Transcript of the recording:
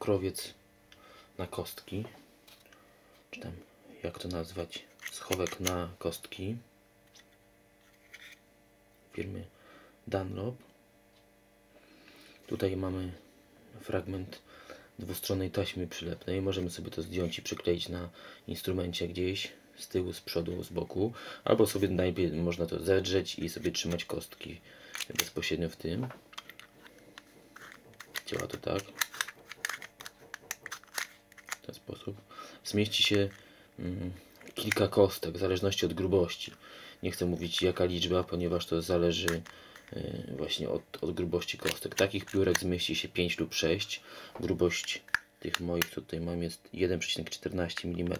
pokrowiec na kostki. Czy tam, jak to nazwać? Schowek na kostki. Firmy Dunlop. Tutaj mamy fragment dwustronnej taśmy przylepnej. Możemy sobie to zdjąć i przykleić na instrumencie gdzieś z tyłu, z przodu, z boku. Albo sobie najpierw można to zedrzeć i sobie trzymać kostki bezpośrednio w tym. Działa to tak. Ten sposób. Zmieści się mm, kilka kostek w zależności od grubości. Nie chcę mówić jaka liczba, ponieważ to zależy y, właśnie od, od grubości kostek. Takich piórek zmieści się 5 lub 6. Grubość tych moich, tutaj mam, jest 1,14 mm.